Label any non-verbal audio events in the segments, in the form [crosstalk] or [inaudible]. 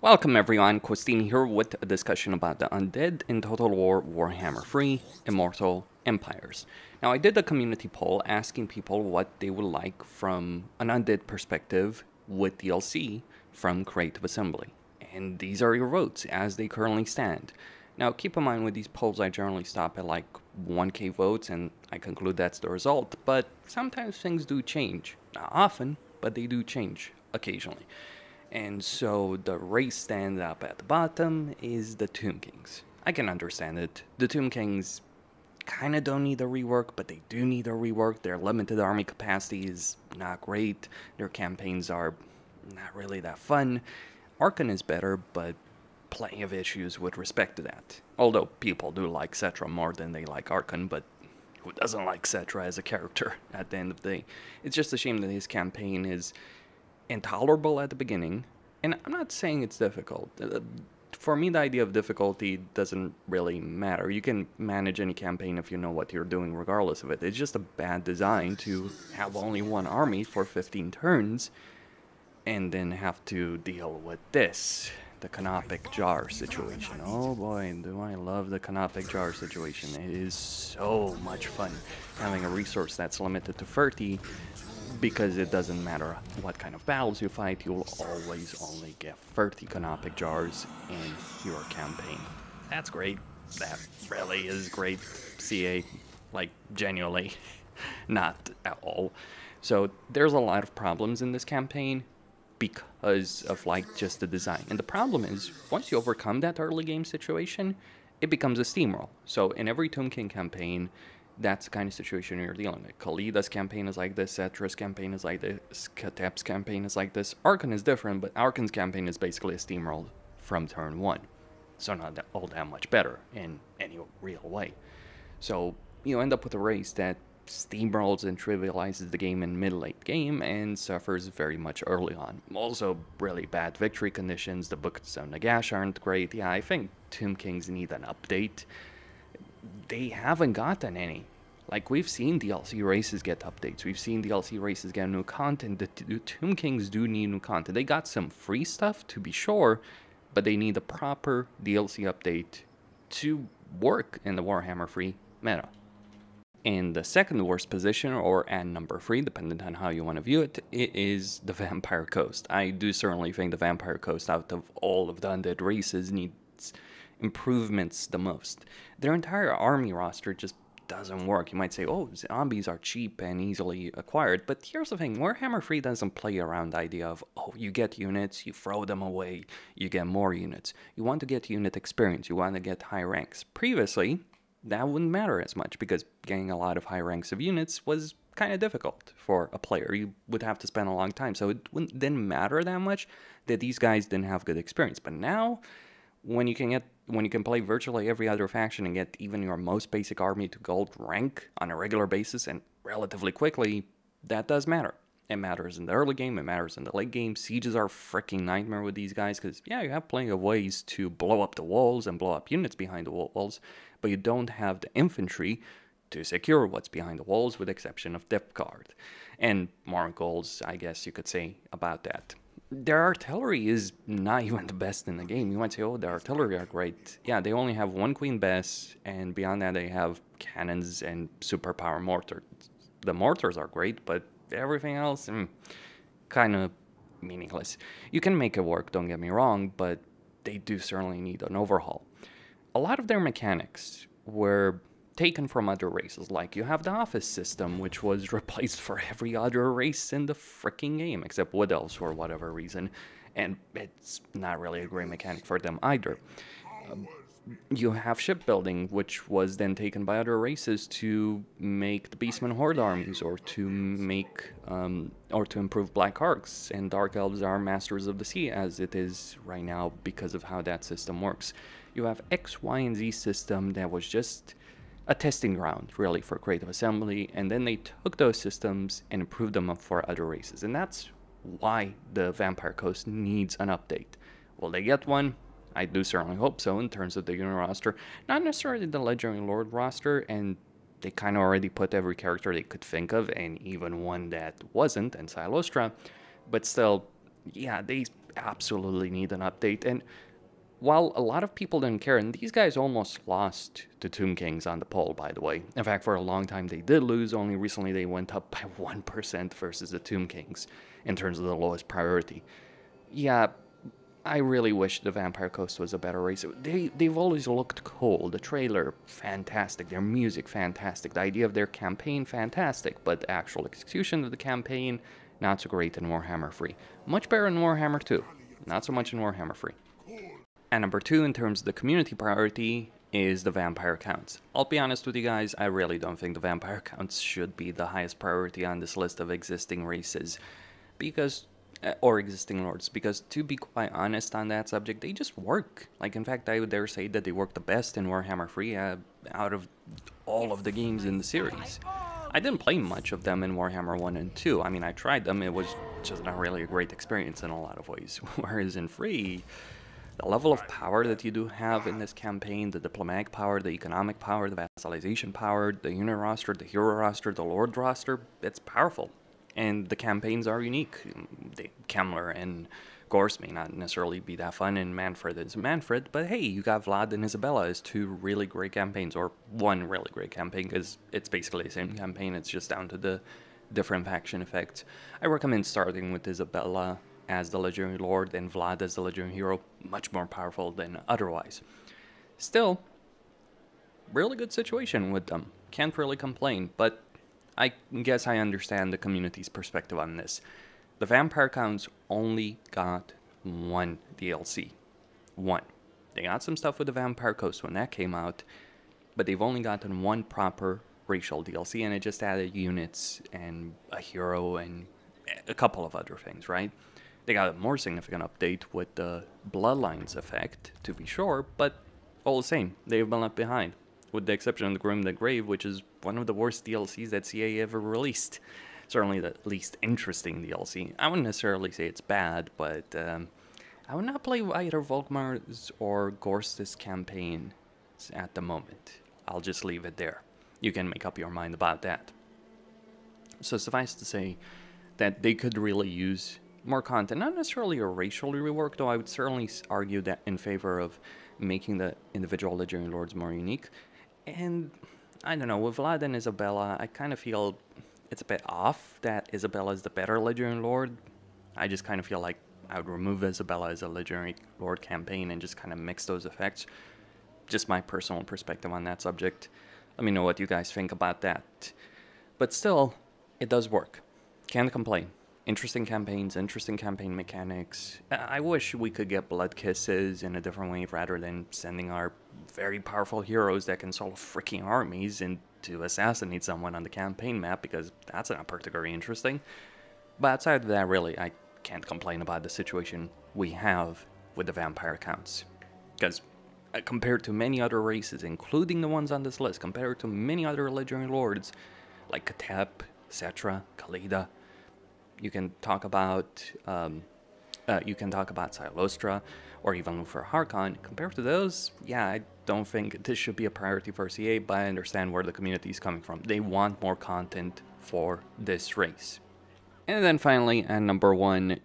Welcome everyone, Costin here with a discussion about the undead in Total War Warhammer 3 Immortal Empires. Now I did a community poll asking people what they would like from an undead perspective with DLC from Creative Assembly. And these are your votes as they currently stand. Now keep in mind with these polls I generally stop at like 1k votes and I conclude that's the result, but sometimes things do change. Not often, but they do change occasionally. And so the race stand up at the bottom is the Tomb Kings. I can understand it. The Tomb Kings kind of don't need a rework, but they do need a rework. Their limited army capacity is not great. Their campaigns are not really that fun. Arkhan is better, but plenty of issues with respect to that. Although people do like Settra more than they like Arkhan, but who doesn't like Settra as a character [laughs] at the end of the day? It's just a shame that his campaign is intolerable at the beginning. And I'm not saying it's difficult. Uh, for me, the idea of difficulty doesn't really matter. You can manage any campaign if you know what you're doing, regardless of it. It's just a bad design to have only one army for 15 turns and then have to deal with this the canopic jar situation. Oh boy, do I love the canopic jar situation. It is so much fun having a resource that's limited to 30 because it doesn't matter what kind of battles you fight, you'll always only get 30 canopic jars in your campaign. That's great. That really is great CA, like genuinely, [laughs] not at all. So there's a lot of problems in this campaign because of like just the design. And the problem is once you overcome that early game situation, it becomes a steamroll. So in every Tomb King campaign, that's the kind of situation you're dealing with. Khalida's campaign is like this, Settra's campaign is like this, Khatep's campaign is like this. Arkhan is different, but Arkhan's campaign is basically a steamroll from turn one. So not that, all that much better in any real way. So you end up with a race that steamrolls and trivializes the game in mid-late game and suffers very much early on. Also, really bad victory conditions, the books on Nagash aren't great. Yeah, I think Tomb Kings need an update they haven't gotten any. Like we've seen DLC races get updates. We've seen the DLC races get new content. The, the Tomb Kings do need new content. They got some free stuff to be sure, but they need a proper DLC update to work in the Warhammer 3 meta. In the second worst position, or at number three, depending on how you want to view it, it is the Vampire Coast. I do certainly think the Vampire Coast, out of all of the undead races, needs improvements the most. Their entire army roster just doesn't work. You might say, oh, zombies are cheap and easily acquired, but here's the thing, Warhammer 3 doesn't play around the idea of, oh, you get units, you throw them away, you get more units. You want to get unit experience, you want to get high ranks. Previously, that wouldn't matter as much because getting a lot of high ranks of units was kind of difficult for a player. You would have to spend a long time, so it didn't matter that much that these guys didn't have good experience. But now, when you can get when you can play virtually every other faction and get even your most basic army to gold rank on a regular basis and relatively quickly, that does matter. It matters in the early game, it matters in the late game. Sieges are freaking nightmare with these guys because, yeah, you have plenty of ways to blow up the walls and blow up units behind the walls, but you don't have the infantry to secure what's behind the walls with the exception of Depth Guard. And Mournguls, I guess you could say, about that their artillery is not even the best in the game. You might say, oh, their artillery are great. Yeah, they only have one Queen Bess, and beyond that, they have cannons and superpower mortars. The mortars are great, but everything else, mm, kind of meaningless. You can make it work, don't get me wrong, but they do certainly need an overhaul. A lot of their mechanics were taken from other races. Like you have the office system, which was [laughs] replaced for every other race in the freaking game, except Wood Elves for whatever reason, and it's not really a great mechanic for them either. Um, you have shipbuilding, which was then taken by other races to make the Beastmen Horde armies, or to make, um, or to improve Black Arks, and Dark Elves are masters of the sea, as it is right now because of how that system works. You have X, Y, and Z system that was just a testing ground, really, for Creative Assembly, and then they took those systems and improved them for other races. And that's why the Vampire Coast needs an update. Will they get one? I do certainly hope so in terms of the unit roster. Not necessarily the Legendary Lord roster, and they kind of already put every character they could think of, and even one that wasn't, and Cylostra. But still, yeah, they absolutely need an update. And while a lot of people didn't care, and these guys almost lost to Tomb Kings on the poll, by the way. In fact, for a long time they did lose, only recently they went up by [laughs] 1% versus the Tomb Kings in terms of the lowest priority. Yeah, I really wish the Vampire Coast was a better race. They, they've always looked cool. The trailer, fantastic. Their music, fantastic. The idea of their campaign, fantastic. But the actual execution of the campaign, not so great in Warhammer 3. Much better in Warhammer 2. Not so much in Warhammer 3. And number two, in terms of the community priority, is the vampire counts. I'll be honest with you guys, I really don't think the vampire counts should be the highest priority on this list of existing races. Because, uh, or existing lords, because to be quite honest on that subject, they just work. Like, in fact, I would dare say that they work the best in Warhammer 3 uh, out of all of the games in the series. I didn't play much of them in Warhammer 1 and 2. I mean, I tried them, it was just not really a great experience in a lot of ways. [laughs] Whereas in 3, the level of power that you do have in this campaign, the diplomatic power, the economic power, the vassalization power, the unit roster, the hero roster, the lord roster, it's powerful. And the campaigns are unique. The Kemmler and Ghorst may not necessarily be that fun, and Mannfred is Mannfred, but hey, you got Vlad and Isabella as two really great campaigns, or one really great campaign, because it's basically the same campaign, it's just down to the different faction effects. I recommend starting with Isabella as the legendary lord and Vlad as the legendary hero, much more powerful than otherwise. Still, really good situation with them. Can't really complain, but I guess I understand the community's perspective on this. The Vampire Counts only got one DLC. One. They got some stuff with the Vampire Coast when that came out, but they've only gotten one proper racial DLC, and it just added units and a hero and a couple of other things, right? They got a more significant update with the Bloodlines effect, to be sure, but all the same, they've been left behind. With the exception of the Grim the Grave, which is one of the worst DLCs that CA ever released. Certainly the least interesting DLC. I wouldn't necessarily say it's bad, but um, I would not play either Volkmar's or Ghorst's campaign at the moment. I'll just leave it there. You can make up your mind about that. So suffice to say that they could really use more content. Not necessarily a racially rework, though I would certainly argue that in favor of making the individual legendary lords more unique. And I don't know, with Vlad and Isabella, I kind of feel it's a bit off that Isabella is the better legendary lord. I just kind of feel like I would remove Isabella as a legendary lord campaign and just kind of mix those effects. Just my personal perspective on that subject. Let me know what you guys think about that. But still, it does work. Can't complain interesting campaigns, interesting campaign mechanics. I wish we could get blood kisses in a different way rather than sending our very powerful heroes that can solve freaking armies and to assassinate someone on the campaign map because that's not particularly interesting. But outside of that, really, I can't complain about the situation we have with the vampire counts. Because uh, compared to many other races, including the ones on this list, compared to many other legendary lords like Khatep, etc., Khalida, you can talk about um, uh, you can talk about Cylostra or even for Harkon. Compared to those, yeah, I don't think this should be a priority for CA, but I understand where the community is coming from. They want more content for this race. And then finally, at number one,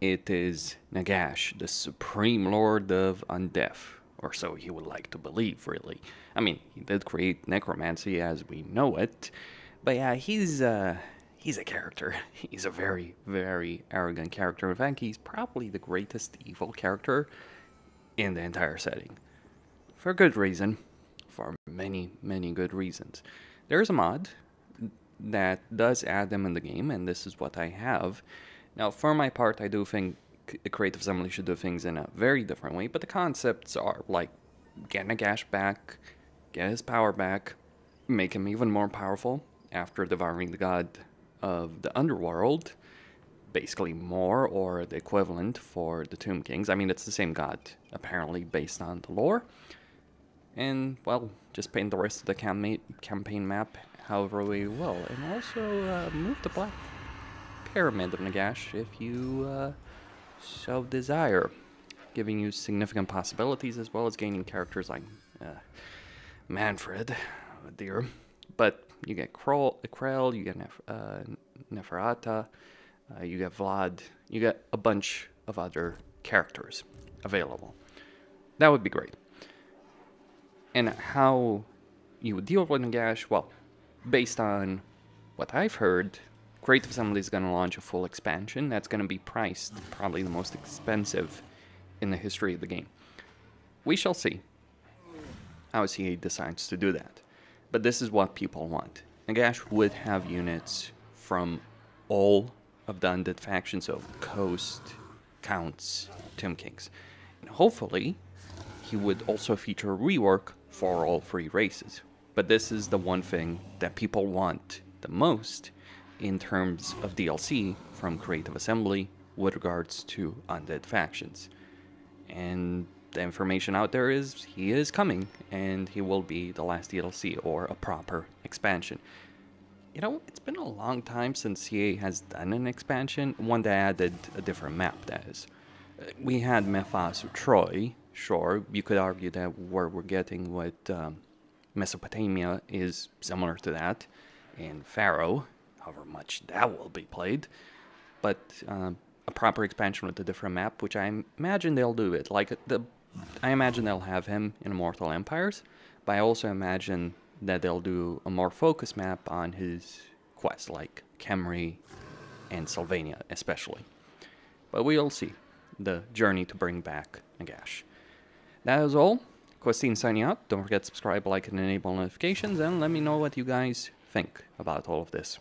it is Nagash, the Supreme Lord of Undeath. Or so he would like to believe, really. I mean, he did create necromancy as we know it. But yeah, he's, uh, he's a character. [laughs] He's a very, very arrogant character. In fact, he's probably the greatest evil character in the entire setting. For good reason. For many, many good reasons. There's a mod that does add them in the game, and this is what I have. Now, for my part, I do think Creative Assembly should do things in a very different way, but the concepts are like getting get gash back, get his power back, make him even more powerful after devouring the god of the underworld, basically Morr or the equivalent for the Tomb Kings. I mean, it's the same god, apparently, based on the lore. And, well, just paint the rest of the cam campaign map however we will. And also uh, move the Black Pyramid of Nagash if you uh, so desire, giving you significant possibilities as well as gaining characters like uh, Mannfred, oh dear. But you get Krell, Krell you get Nef, uh, Neferata, uh, you get Vlad, you get a bunch of other characters available. That would be great. And how you would deal with Nagash, well, based on what I've heard, Creative Assembly is going to launch a full expansion that's going to be priced probably the most expensive in the history of the game. We shall see how CA decides to do that. But this is what people want. Nagash would have units from all of the undead factions, so Coast, Counts, Tomb Kings. And hopefully, he would also feature rework for all three races. But this is the one thing that people want the most in terms of DLC from Creative Assembly with regards to undead factions. And the information out there is he is coming and he will be the last DLC or a proper expansion. You know, it's been a long time since CA has done an expansion, one that added a different map, that is. We had Mephas Troy, sure, you could argue that what we're getting with um, Mesopotamia is similar to that, and Pharaoh, however much that will be played, but um, a proper expansion with a different map, which I imagine they'll do it. Like the, I imagine they'll have him in Immortal Empires, but I also imagine that they'll do a more focused map on his quest, like Khemri and Sylvania especially. But we'll see the journey to bring back Nagash. That is all. Costin signing out. Don't forget to subscribe, like, and enable notifications, and let me know what you guys think about all of this.